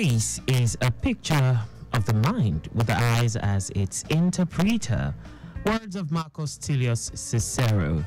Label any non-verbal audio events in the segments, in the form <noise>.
face is a picture of the mind with the eyes as its interpreter. Words of Marcus Tullius Cicero.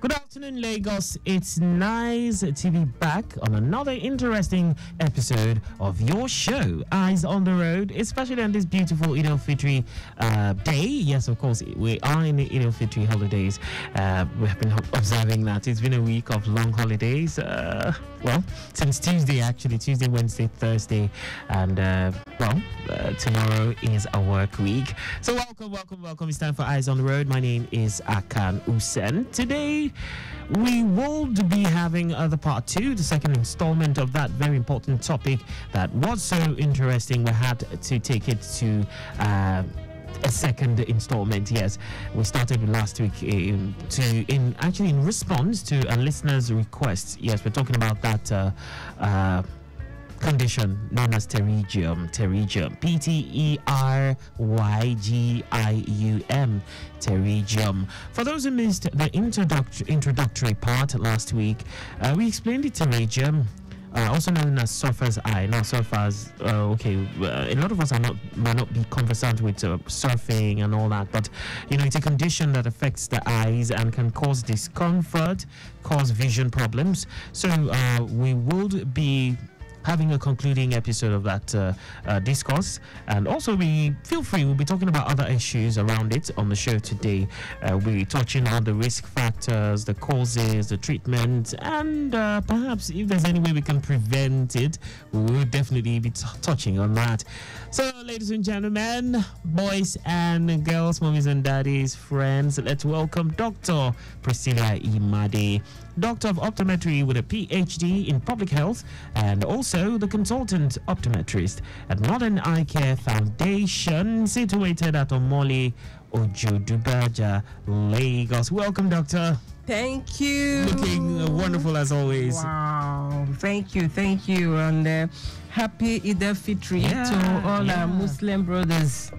Good afternoon, Lagos. It's nice to be back on another interesting episode of your show, Eyes on the Road, especially on this beautiful Eid al Fitri uh, day. Yes, of course, we are in the Eid al Fitri holidays. Uh, we have been observing that it's been a week of long holidays. Uh, well, since Tuesday, actually, Tuesday, Wednesday, Thursday, and uh, well, uh, tomorrow is a work week. So, welcome, welcome, welcome. It's time for Eyes on the Road. My name is Akan Usen. Today, we will be having uh, the part two, the second installment of that very important topic that was so interesting. We had to take it to. Uh, a second installment. Yes, we started last week in, to in actually in response to a listener's request. Yes, we're talking about that. Uh, uh, condition known as pterygium. Pterygium. P T E R Y G I U M. Pterygium. For those who missed the introduct- introductory part last week, uh, we explained the pterygium. Uh, also known as surfer's eye. Now, surfers, uh, okay, uh, a lot of us are not might not be conversant with uh, surfing and all that, but you know, it's a condition that affects the eyes and can cause discomfort, cause vision problems. So, uh, we would be having a concluding episode of that uh, uh, discourse. And also, we feel free, we'll be talking about other issues around it on the show today. Uh, we'll be touching on the risk factors, the causes, the treatment, and uh, perhaps if there's any way we can prevent it, we will definitely be t- touching on that. So, ladies and gentlemen, boys and girls, mommies and daddies, friends, let's welcome Dr. Priscilla Imade. Doctor of Optometry with a PhD in Public Health and also the consultant optometrist at Modern Eye Care Foundation, situated at Omole Ojodubaja, Lagos. Welcome, Doctor. Thank you. Looking uh, wonderful as always. Wow. Thank you. Thank you. And uh, happy Eid al Fitri Yeah, to all yeah. our Muslim brothers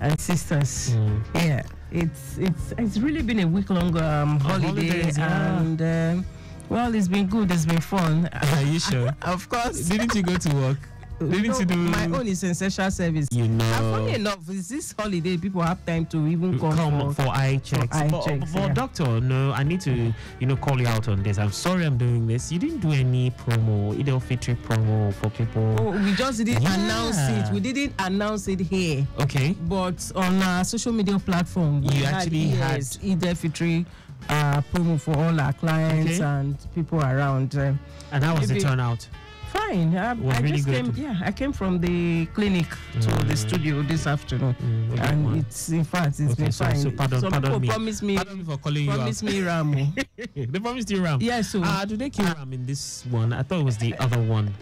and sisters. Mm. Yeah. It's it's it's really been a week long um, holiday holidays, yeah. and um, well it's been good, it's been fun. Are you sure? <laughs> of course. Didn't you go to work? <laughs> Didn't No, you do my own is essential service. You And funny know. enough, is this holiday people have time to even come, Come for for eye checks. eye but, checks, but yeah. doctor, no, I need to, you know, call you out on this. I'm sorry I'm doing this. You didn't do any promo, Eid al-Fitri promo for people. Oh, we just didn't Yeah. announce it. We didn't announce it here. Okay. But on our social media platform, we You actually had- Eid Fitri uh, promo for all our clients Okay. and people around. Uh, And how was the turnout? Fine. I, I really just came. Yeah, I came from the clinic to the Mm. studio this afternoon, Mm, okay, and one. it's in fact it's Okay, been so- fine. so pardon- Some pardon people me. promise me, Pardon me for calling you promise me Ramu. <laughs> they promised you ram. yeah, so Ah, do they kill ram in this one? I thought it was the other one.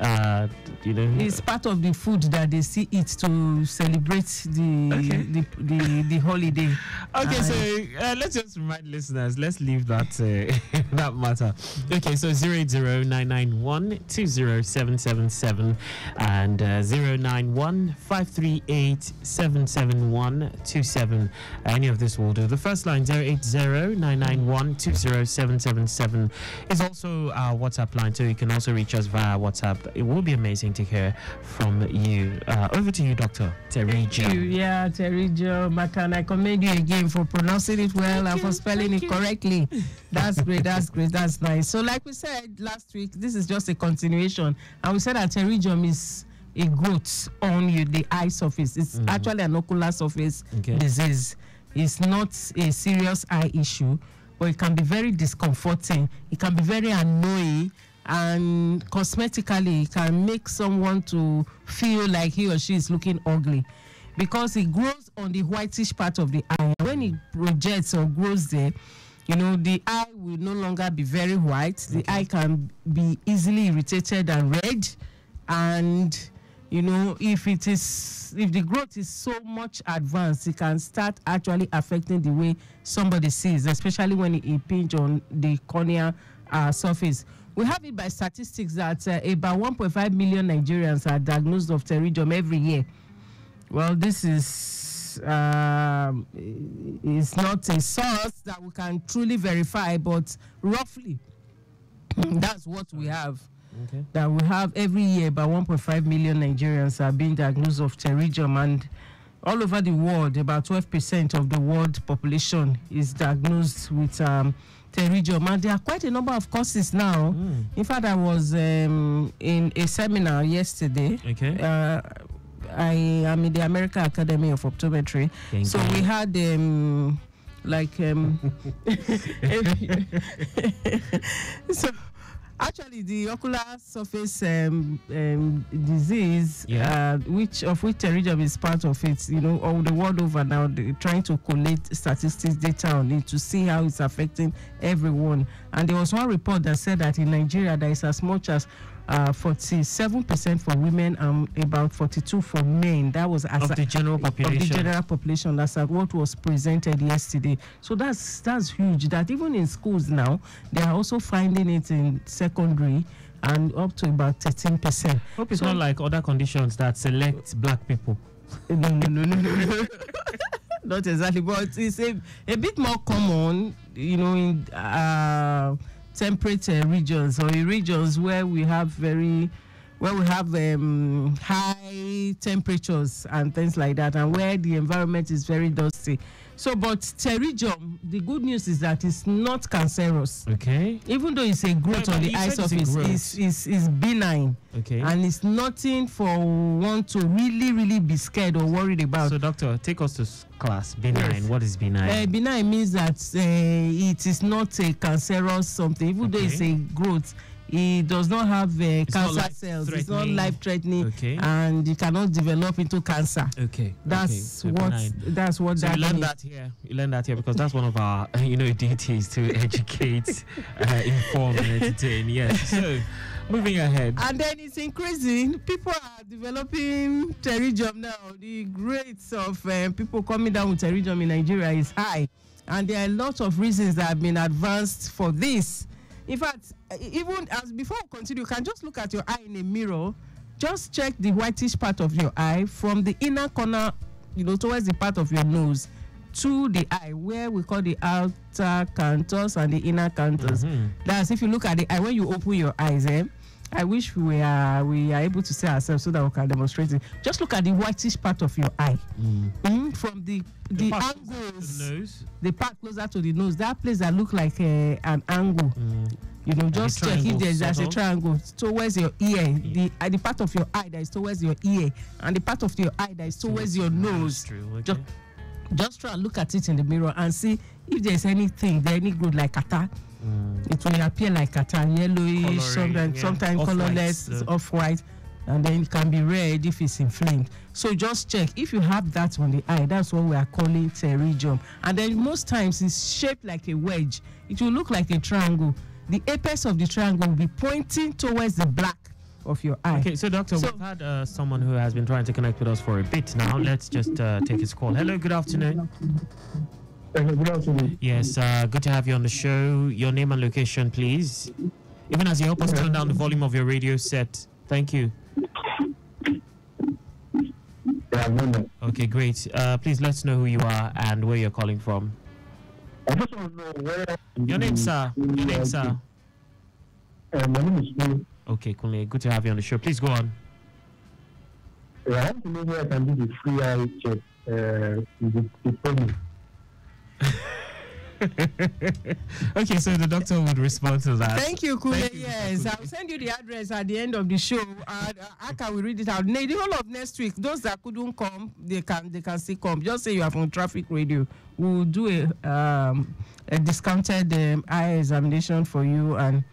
Uh, you know. it's part of the food that they see it to celebrate the Okay. the, the the holiday. Okay, so uh, let's just remind listeners. Let's leave that uh, <laughs> that matter. Okay, so zero zero nine nine one two zero seven seven seven and uh, zero nine one five three eight seven seven one two seven. Any of this will do. The first line zero eight zero nine nine one two zero seven seven seven is also our WhatsApp line, so you can also reach us via WhatsApp. It will be amazing to hear from you. Uh, over to you, Doctor Terry Thank you. Yeah, Terijo Makan, I commend you again for pronouncing it well and for spelling it correctly. That's great. That's great. That's nice. So, like we said last week, this is just a continuation, and we said that pterygium is a growth on you, the eye surface. It's actually an ocular surface Okay. disease. It's not a serious eye issue, but it can be very discomforting. It can be very annoying and cosmetically it can make someone to feel like he or she is looking ugly. Because it grows on the whitish part of the eye. When it projects or grows there you know the eye will no longer be very white. The eye can be easily irritated and red. And you know if it is if the growth is so much advanced it can start actually affecting the way somebody sees especially when it impinge on the cornea uh, surface we have it by statistics that uh, about 1.5 million nigerians are diagnosed of pterygium every year well this is um, is not a source that we can truly verify but roughly <clears throat> that's what we have Okay. that we have every year about 1.5 million Nigerians are being diagnosed of pterygium and all over the world about 12% of the world population is diagnosed with um, pterygium and there are quite a number of courses now. Mm. In fact, I was um, in a seminar yesterday. Okay. Uh, I am in the American Academy of Optometry. Thank So you. we had um, like um, <laughs> <laughs> so actually the ocular surface um, um, disease, Yeah. uh, which of which pterygium is part of it, you know, all the world over now, they're trying to collect statistics data on it to see how it's affecting everyone. And there was one report that said that in Nigeria there is as much as uh, 47% for women and about 42 for men. That was as Of the general population. of the general population that's uh, what was presented yesterday so that's that's huge that even in schools now they are also finding it in secondary and up to about 13 percent Hope it's So- not like other conditions that select black people. <laughs> no no no no no <laughs> not exactly but it's a, a bit more common you know in uh, temperate uh, regions or in regions where we have very where we have um, high temperatures and things like that and where the environment is very dusty so but pterygium the good news is that it's not cancerous Okay. even though it's a growth on the eye said it's a surface it's, it's, it's benign Okay. and it's nothing for one to really really be scared or worried about so, doctor, take us to class. Benign. Yes. What is benign? uh, benign means that uh, it is not a cancerous something even though it's a growth it does not have uh, cancer cells it's not life-threatening. Okay. and it cannot develop into cancer okay. that's okay. What that's what So that you learn that here. You learn that here because that's one of our, <laughs> you know, duties to <laughs> educate, uh, inform, and entertain. Yes. So, moving ahead. and then it's increasing people are developing pterygium now the rates of um, people coming down with pterygium in nigeria is high and there are a lot of reasons that have been advanced for this in fact even as before we continue you can just look at your eye in a mirror just check the whitish part of your eye from the inner corner you know towards the part of your nose to the eye where we call the outer canthus and the inner canthus Mhm. that's if you look at the eye when you open your eyes eh i wish we are we are able to see ourselves so that we can demonstrate it. Just look at the whitish part of your eye. Mm. mm, from the the, part angles. The nose. the part closer to the nose. That place that look like uh, an angle. Mm. you know just check if there's, there's a sort of? triangle towards your ear. The uh, the part of your eye that is towards your ear and the part of your eye that is towards your nose. Nostril, Okay. Ju- just try and look at it in the mirror and see if there's anything there any growth like kata Mm. it will appear like kata yellowish Coloring, sometimes yeah. sometimes Off-white, colorless the- off white and then it can be red if it's inflamed so just check if you have that on the eye that's what we are calling pterygium and then most times it's shaped like a wedge it will look like a triangle the apex of the triangle will be pointing towards the black of your eye Okay, so doctor, So- we've had uh, someone who has been trying to connect with us for a bit now. Let's just uh, take his call. Hello, good afternoon. Good afternoon. Yes, uh, good to have you on the show. Your name and location, please. Even as you help us turn down the volume of your radio set. Thank you. Yeah, no, no. Okay, great. Uh, please let us know who you are and where you're calling from. I just want to know where. Your name, sir. Your name, sir. Uh, my name is Lou. Okay, Kunle. Good to have you on the show. Please go on. I want to know where I can do the free eye check. Uh, the, the. <laughs> okay, so the doctor would respond to that. Thank you, Kunle. Thank you, yes, Kunle. I'll send you the address at the end of the show. And uh, how can we read it out? Ne- The whole of next week, those that couldn't come, they can they can still come. Just say you are from Traffic Radio. We'll do a um, a discounted um, eye examination for you and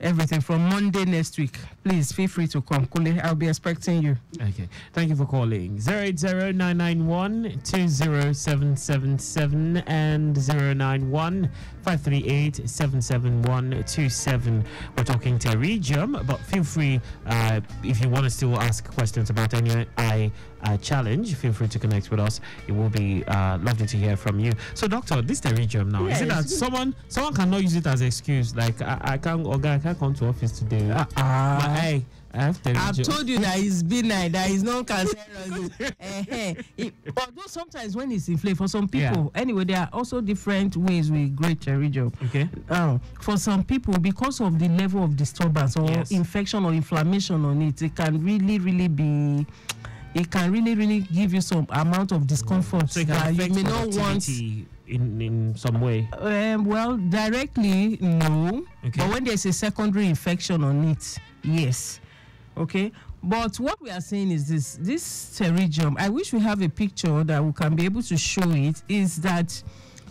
everything from Monday next week. Please feel free to come, Kunle. I'll be expecting you. Okay. Thank you for calling. 080-991-20777 and 091-538-77127. We're talking pterygium, but feel free uh, if you want to still ask questions about any eye uh, challenge, feel free to connect with us. It will be uh, lovely to hear from you. So, doctor, this pterygium now is it that someone someone cannot use it as excuse? Like I, I can't, or I can't come to office today. Uh, hey, I have pterygium. I've told you that it's <laughs> benign, that is non cancerous. Eh-heh. Although sometimes when it's inflamed, for some Yeah. people, anyway, there are also different ways we grade pterygium. Okay. Uh, for some people, because of the level of disturbance or Yes. infection or inflammation on it, it can really, really be. It can really, really give you some amount of discomfort So that you may not want. In in some way. Um, well, directly, no. Okay. But when there's a secondary infection on it, yes. Okay. But what we are saying is this: this pterygium. I wish we have a picture that we can be able to show it. Is that,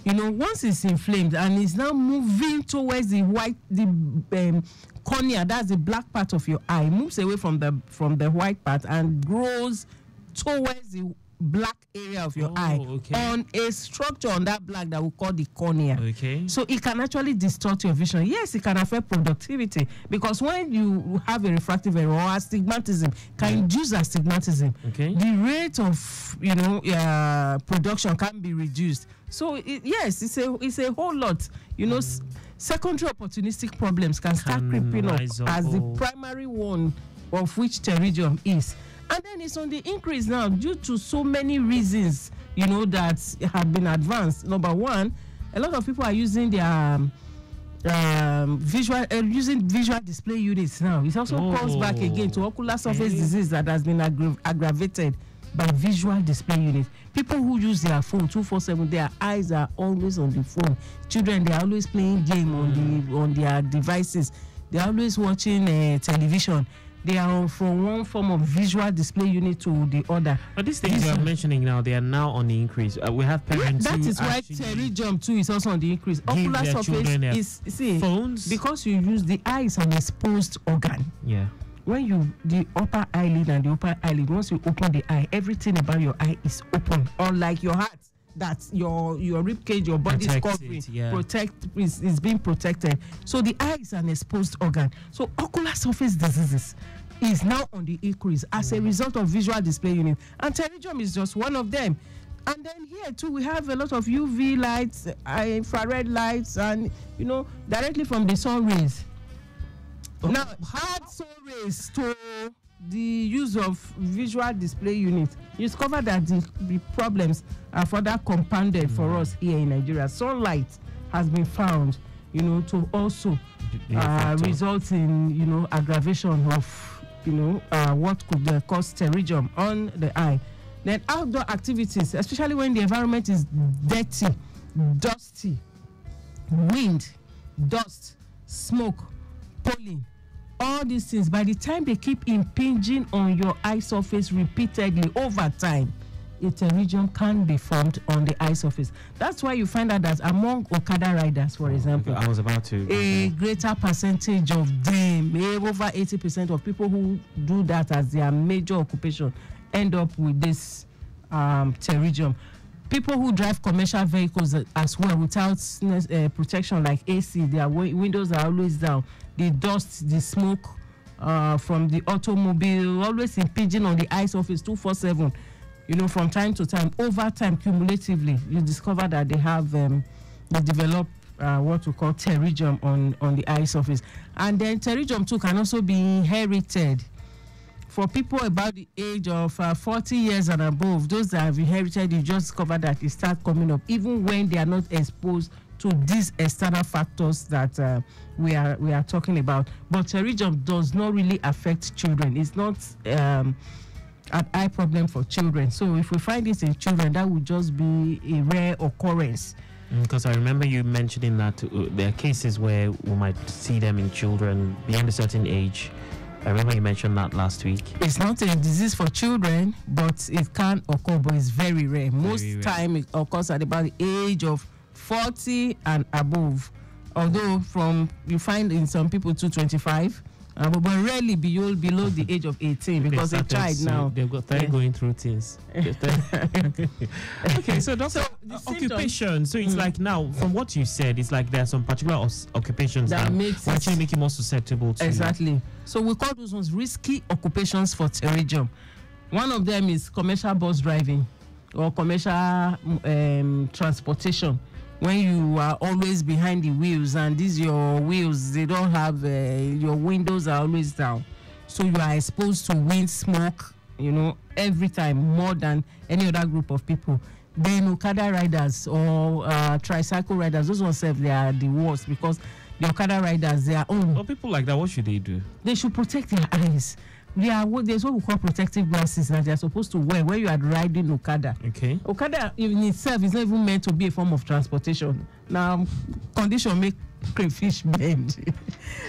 you know, once it's inflamed and it's now moving towards the white, the um, cornea, that's the black part of your eye, moves away from the from the white part and grows towards the black area of your Oh, eye okay. on a structure on that black that we call the cornea. Okay. So it can actually distort your vision. Yes, it can affect productivity because when you have a refractive error or astigmatism, can induce astigmatism. Okay. The rate of you know uh, production can be reduced. So it, yes, it's a it's a whole lot. You know, s- secondary opportunistic problems can start creeping up up, as the oh. primary one of which pterygium is. And then it's on the increase now due to so many reasons, you know, that have been advanced. Number one, a lot of people are using their um, um, visual uh, using visual display units now. It also comes back again to ocular surface Okay. disease that has been aggra- aggravated by visual display units. People who use their phone 247, their eyes are always on the phone. Children, they are always playing game on the on their devices. They are always watching uh, television. They are on from one form of visual display unit to the other. But these things you are mentioning now, they are now on the increase. Uh, we have parents That is why actually pterygium too is also on the increase. Ocular surface is see phones. because you use the eye is an exposed organ. yeah. when you the upper eyelid and the upper eyelid once you open the eye everything about your eye is open unlike your heart that your your rib cage your body is covering it, yeah. protect is, is being protected. So the eye is an exposed organ. So ocular surface diseases is now on the increase as Mm. a result of visual display unit. And pterygium is just one of them. And then here too we have a lot of uv lights uh, infrared lights and you know directly from the sun rays. Now hard sun rays to the use of visual display unit you discover that the the problems are further compounded for us here in nigeria. Sunlight has been found you know to also uh, result in you know aggravation of you know uh, what could uh, cause pterygium on the eye. Then outdoor activities especially when the environment is dirty dusty wind dust smoke pollen all these things by the time they keep impinging on your eye surface repeatedly over time a pterygium can be formed on the eye surface. That's why you find out that among okada riders for example I was about to. a greater percentage of them over 80 percent of people who do that as their major occupation end up with this um, pterygium people who drive commercial vehicles as well without uh, protection like ac their wi- windows are always down. The dust the smoke uh, from the automobile always impinging on the eye surface 247 you know from time to time over time cumulatively you discover that they have um, they develop uh, what we call pterygium on on the eye surface and then pterygium too can also be inherited for people about the age of uh, 40 years and above those that have inherited you just discover that it starts coming up even when they are not exposed to these external factors that uh, we are we are talking about. But pterygium does not really affect children. It's not um, an eye problem for children. So if we find this in children that would just be a rare occurrence. Because I remember you mentioning that uh, there are cases where we might see them in children beyond a certain age. I remember you mentioned that last week. it's not a disease for children but it can occur but it's very rare most rare. time it occurs at about the age of 40 and above although from you find in some people to 25 uh, but, but rarely below below the age of 18 because They a started child to- now They've got they're Yeah. going through things. <laughs> okay, so doctor, So, the uh, occupation. So it's Mm. like now, from what you said, it's like there are some particular os- occupations that that, makes actually make you more susceptible to. exactly so we call those ones risky occupations for pterygium one of them is commercial bus driving or commercial um, transportation when you are always behind the wheels and these your wheels they don't have uh, your windows are always down. So you are exposed to wind smoke you know every time more than any other group of people. Then okada riders or uh, tricycle riders those ones sef they are the worst because the okada riders their own. Well, people like that, what should they do? they should protect their eyes they are there's what we call protective glasses that they are supposed to wear when you are riding okada. Okay. okada in itself is not even meant to be a form of transportation. Now, condition make crayfish bend. <laughs>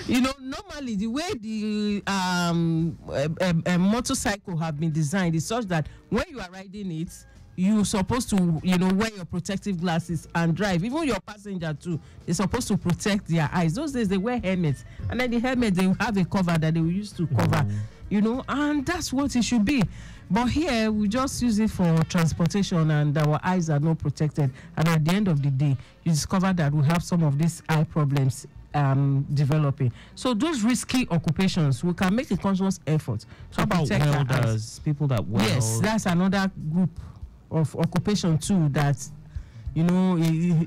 You know normally the way the um, uh, uh, uh, motorcycle have been designed is such that when you are riding it you are supposed to you know wear your protective glasses and drive. Even your passenger too they're supposed to protect their eyes. Those days they wear helmets and then the helmet they have a cover that they will use to cover you know and that's what it should be but here we just use it for transportation and our eyes are not protected and at the end of the day you discover that we have some of these eye problems um, developing so those risky occupations we can make a conscious effort to How about protect our eyes. welders? People that weld. Yes, that's another group of occupation too that you know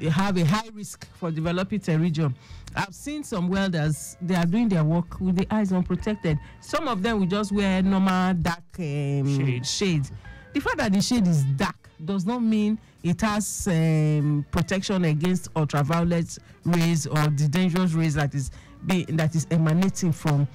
have a high risk for developing pterygium. I've seen some welders; they are doing their work with the eyes unprotected. Some of them will just wear normal dark um, Shades. shades. The fact that the shade is dark does not mean it has um, protection against ultraviolet rays or the dangerous rays that is be, that is emanating from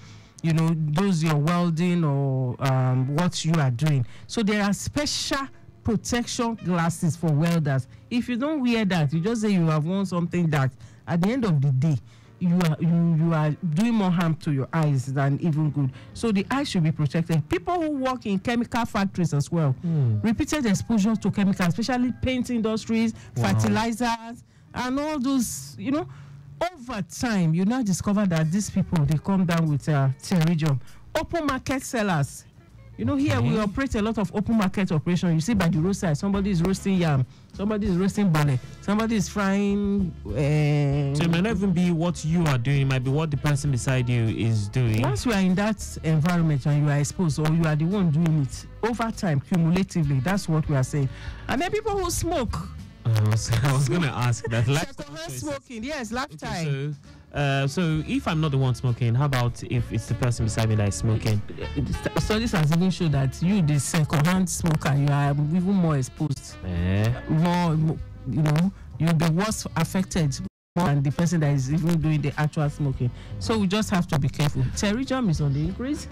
you know those you're welding or um, what you are doing so there are special protection glasses for welders. If you don't wear that you just say you have worn something that at the end of the day you are you, you are doing more harm to your eyes than even good. So the eyes should be protected. People who work in chemical factories as well repeated exposure to chemicals especially paint industries Wow. fertilizers and all those you know. Over time you now discover that these people they come down with uh, pterygium. Open market sellers you know here we operate a lot of open market operation. You see by the roadside somebody is roasting yam somebody is roasting bale somebody is frying uh, So it might not even be what you are doing, it might be what the person beside you is doing. once you are in that environment and you are exposed or you are the one doing it over time cumulatively that's what we are saying. And then people who smoke. I was, I was going to ask that. <laughs> Secondhand smoking. Yes lifetime Okay, so, uh, so if I'm not the one smoking, how about if it's the person beside me that is smoking? St- studies has even shown that you the second-hand smoker you are even more exposed Eh? more you know you'll be worse affected more than the person that is even doing the actual smoking so we just have to be careful pterygium is on the increase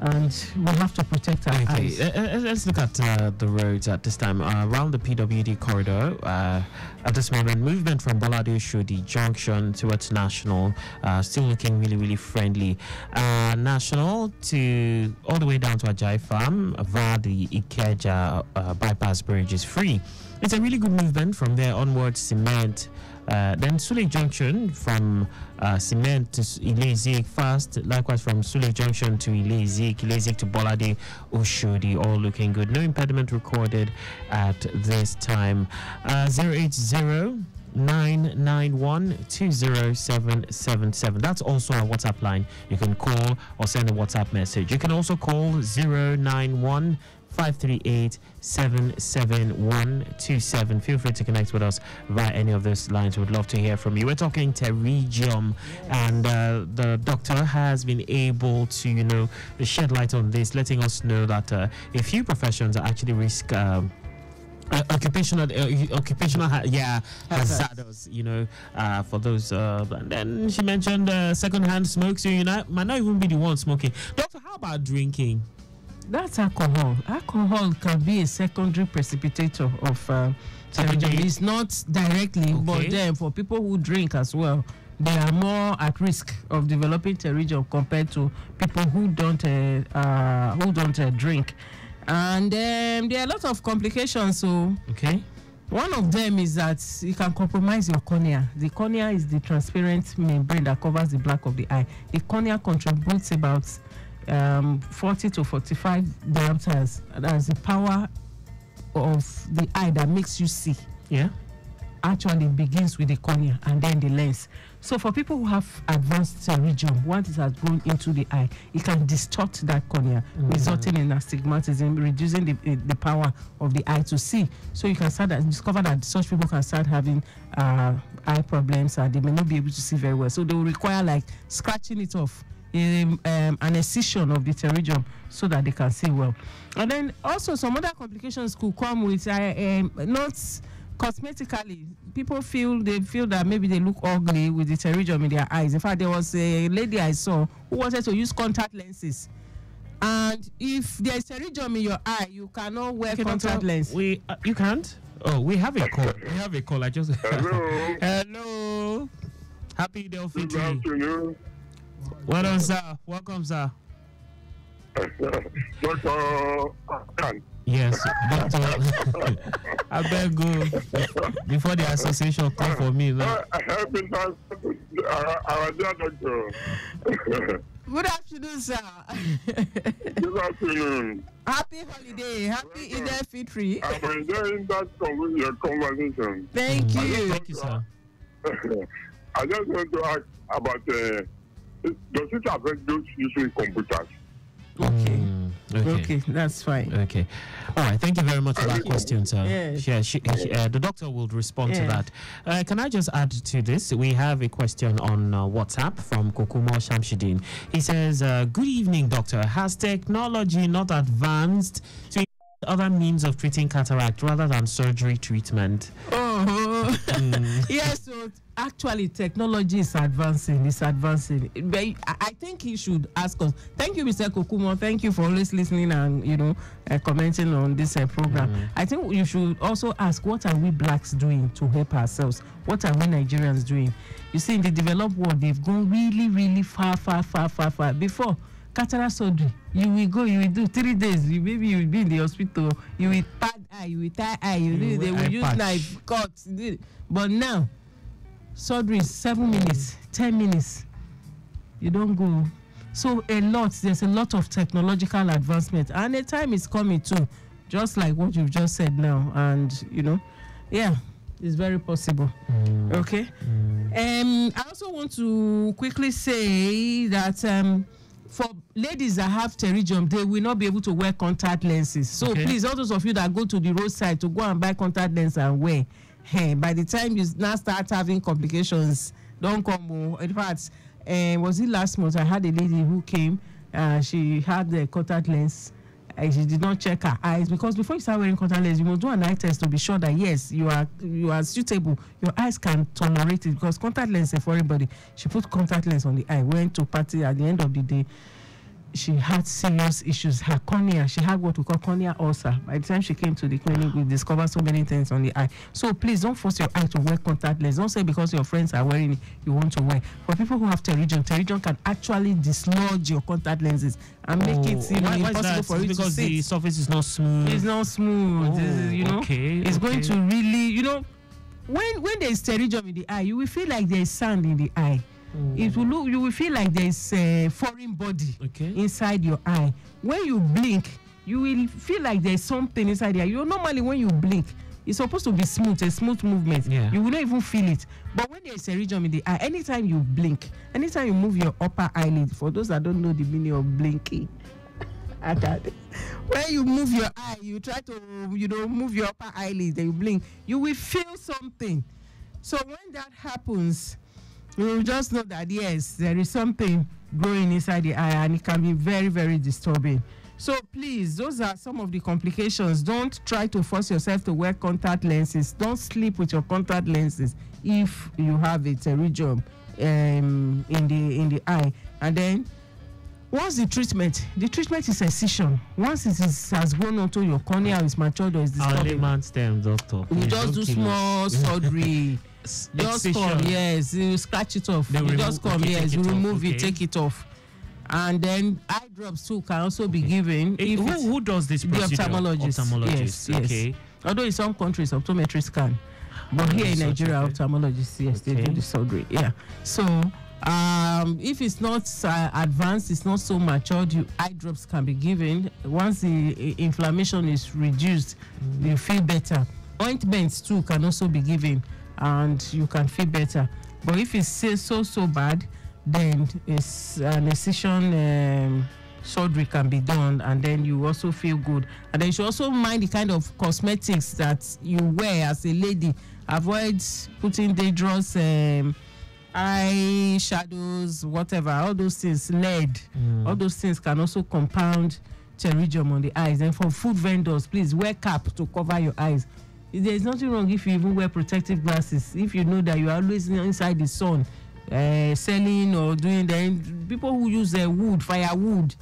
and we have to protect our Okay, eyes uh, let's look at uh, the roads at this time. Uh, around the PWD corridor, uh, at this moment, movement from Bolade Shodi Junction towards National, uh, still looking really, really friendly. Uh, National to all the way down to Ajay Farm via the Ikeja uh, bypass bridge is free. It's a really good movement from there onwards. Cement. Uh, then Sule Junction from uh, Cement to Ile-Zik fast. Likewise from Sule Junction to Ile-Zik, Ile-Zik to Bolade, Oshodi, all looking good. No impediment recorded at this time. Uh, 080 991 20777. That's also our WhatsApp line. You can call or send a WhatsApp message. You can also call 091 538 77127. Feel free to connect with us via any of those lines. We'd love to hear from you. We're talking pterygium, and uh, the doctor has been able to, you know, shed light on this, letting us know that uh, a few professions are actually risk. Uh, occupational, uh, occupational, ha- yeah, hazards. You know, uh, for those. Uh, and then she mentioned uh, secondhand smoke, so you know, might not even be the one smoking. Doctor, how about drinking? That's alcohol alcohol can be a secondary precipitator of uh, pterygium it's not directly but then for people who drink as well they are more at risk of developing pterygium compared to people who don't uh, uh, who don't uh, drink and um, there are a lot of complications so Okay. one of them is that it can compromise your cornea. The cornea is the transparent membrane that covers the black of the eye. The cornea contributes about um, 40 to 45 diopters. That's the power of the eye that makes you see. Yeah. actually it begins with the cornea and then the lens. So for people who have advanced pterygium, once it has grown into the eye, it can distort that cornea, resulting in astigmatism, reducing the, eh, the power of the eye to see. So you can start that, discover that such people can start having uh, eye problems and they may not be able to see very well. So they will require like scratching it off. Um, um, an excision of the pterygium so that they can see well. And then also some other complications could come with uh, um, not cosmetically. People feel they feel that maybe they look ugly with the pterygium in their eyes. In fact, there was a lady I saw who wanted to use contact lenses. And if there's pterygium in your eye, you cannot wear Okay, contact doctor, lens. We uh, you can't. Oh, we have a call. We have a call. I just. Hello. <laughs> Hello. Happy Del Good Fitri. afternoon. Well done, sir. Welcome, sir. Khan. Yes, doctor. <laughs> I better go before the association call for me. Now. Helping us, <laughs> our, our dear doctor. Good afternoon, sir. Good afternoon. Happy holiday. Happy Eid al-Fitr. I'm enjoying that con- conversation. Thank you. Thank you, sir. I just want to ask about uh, does it affect those using computers? Okay. Mm, Okay, that's fine. Okay. All right. Thank you very much for that question, sir. Yes. Yeah, she, she- uh, the doctor will respond to that. Uh, can I just add to this? We have a question on uh, WhatsApp from Kokumo Shamshidin. He says, uh, Good evening, doctor. Has technology not advanced to other means of treating cataract rather than surgery treatment? Oh, Mm, <laughs> yes. So actually, technology is advancing. It's advancing. But I think he should ask us. Thank you, Mr. Kokumo. Thank you for always listening and you know uh, commenting on this uh, program. I think you should also ask, what are we blacks doing to help ourselves? What are we Nigerians doing? You see, in the developed world, they've gone really, really far, far, far, far, far. Before cataract surgery, you will go, you will do three days. You maybe you will be in the hospital. You will pad eye, you will tie eye. You, You they will use patch. knife, cut. But now, surgery is seven minutes, ten minutes. You don't go. So a lot. There's a lot of technological advancement, and a time is coming too, just like what you've just said now. And you know, yeah, it's very possible. mm, Okay. mm. Um, I also want to quickly say that um, for ladies that have pterygium, they will not be able to wear contact lenses. So Okay. please, all those of you that go to the roadside to go and buy contact lenses and wear, hey, by the time you now start having complications, don't come. oh. In fact, uh, was it last month? I had a lady who came. Uh, she had the contact lens. Uh, she did not check her eyes because before you start wearing contact lens, you must do an eye test to be sure that yes, you are you are suitable. Your eyes can tolerate it because contact lens is for everybody. She put contact lens on the eye, went to party. At the end of the day, she had serious issues. Her cornea, she had what we call cornea ulcer. By the time she came to the clinic, we discovered so many things on the eye. So please don't force your eye to wear contact lens. Don't say because your friends are wearing it, you want to wear. For people who have pterygium, pterygium can actually dislodge your contact lenses and make it Oh, you know, why- why is impossible for you to because the surface is not smooth. It's not smooth. Oh, is, you oh, know, okay, it's going to really, you know, when when there is pterygium in the eye, you will feel like there is sand in the eye. Mm. It will look, you will feel like there is a foreign body Okay. inside your eye. When you blink, you will feel like there's something inside there. You normally when you blink, it's supposed to be smooth, a smooth movement. Yeah. You will not even feel it. But when there's a pterygium in the eye, anytime you blink, anytime you move your upper eyelid, for those that don't know the meaning of blinking, <laughs> when you move your eye, you try to, you know, move your upper eyelid, then you blink, you will feel something. So when that happens, you will just know that yes, there is something growing inside the eye and it can be very, very disturbing. So please, those are some of the complications. Don't try to force yourself to wear contact lenses. Don't sleep with your contact lenses if you have a pterygium um, in the in the eye. And then once the treatment, the treatment is excision. Once it is, has grown onto your cornea, is matured or is Our disturbing, layman's term, doctor. you just do small surgery. <laughs> Just excision. come yes you scratch it off They you remove- just come okay, yes you it off, remove it take it off and then eye drops too can also be given Eh, who, who does this the procedure? ophthalmologist Ophthalmologist. yes yes Okay. although in some countries optometry can but here in nigeria okay. ophthalmologists yes they do the surgery yeah so um if it's not uh, advanced it's not so matured you eye drops can be given once the inflammation is reduced Mm-hmm. you feel better ointments too can also be given and you can feel better. But if it's so so bad then it's an incision um, surgery can be done and then you also feel good. And then you should also mind the kind of cosmetics that you wear as a lady. Avoid putting dangerous um, eye shadows whatever. All those things lead Mm. all those things can also compound pterygium on the eyes. And for food vendors please wear cap to cover your eyes there is nothing wrong if you even wear protective glasses if you know that you are always inside the sun uh, selling or doing then people who use uh, wood firewood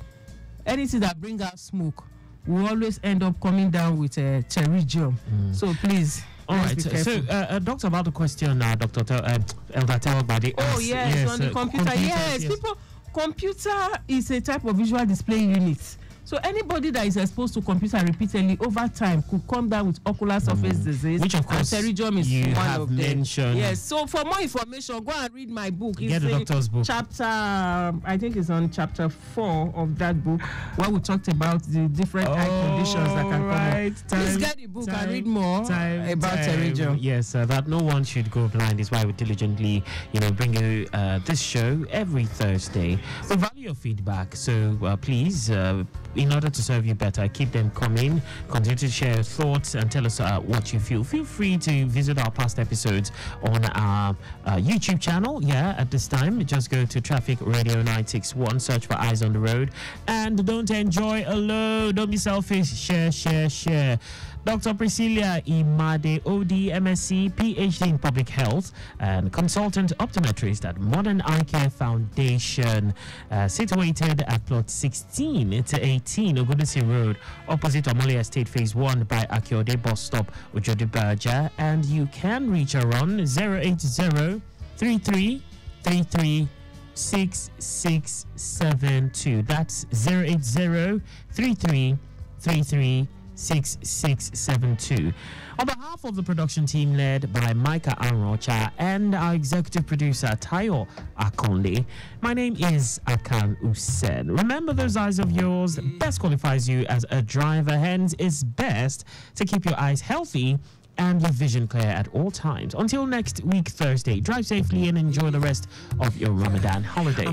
anything that bring out smoke will always end up coming down with a uh, pterygium so please All right. be So, uh, uh, Doctor, about the question now, Doctor Tel- uh, Elder Telbadi. Oh asked- yes, on the uh, computer. computers, Yes, people. Computer is a type of visual display unit. So anybody that is exposed to computer repeatedly over time could come down with ocular surface disease. Which, of course, pterygium is you one have of them. mentioned. Yes. So for more information, go and read my book. Get the doctor's book. Chapter, um, I think it's on chapter four of that book, where we talked about the different eye conditions that can come up. Alright, Please get the book time- and read more time, about time. pterygium. Yes, uh, that no one should go blind is why we diligently, you know, bring you uh, this show every Thursday. We value your feedback, so uh, please, uh, in order to serve you better, keep them coming. Continue to share thoughts and tell us uh, what you feel. Feel free to visit our past episodes on our uh, YouTube channel. Yeah, at this time, just go to Traffic Radio 961, search for Eyes on the Road, and don't enjoy alone. Don't be selfish. Share, share, share. Dr. Priscilla Imade, OD, MSc, PhD in Public Health, and consultant optometrist at Modern Eye Care Foundation, uh, situated at plot 16 to 18 Ogunnusi Road, opposite Omole Estate Phase 1 by Akiode Bus Stop, Ojodu Berger. And you can reach her on 080 33 33 6672. That's 080 33 33 6672. On behalf of the production team led by Micah Anrocha and our executive producer Tayo Akonle, my name is Akan Usen. Remember those eyes of yours best qualifies you as a driver, hence it's best to keep your eyes healthy and your vision clear at all times. Until next week, Thursday, drive safely and enjoy the rest of your Ramadan holidays.